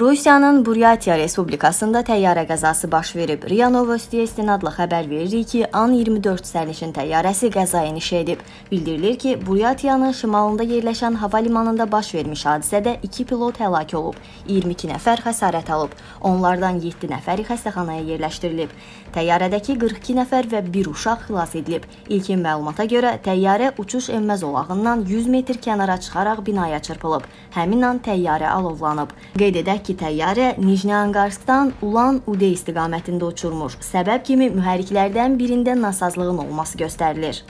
Rusiyanın Buryatiya Respublikasında təyyarə qəzası baş verib. RIA Novostiyə istinadla xəbər veririk ki, An-24 sərnişin təyyarəsi qəza eniş edib. Bildirilir ki, Buryatiyanın şimalında yerləşən hava limanında baş vermiş hadisədə 2 pilot həlak olub, 22 nəfər xəsarət alıb. Onlardan 7 nəfəri xəstəxanaya yerləşdirilib. Təyyarədəki 42 nəfər və 1 uşaq xilas edilib. İlkin məlumata görə təyyarə uçuş-enmə zolağından 100 metr kənara çıxaraq binaya çırpılıb. Həmin an təyyarə alovlanıb. Qeyd edək ki, təyyarə Nijneangarskdan Ulan-Ude istiqamətində uçurmuş. Səbəb kimi mühərriklərdən birində nasazlığın olması göstərilir.